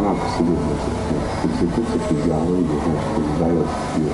是有的，这这这是阳以后是没有有。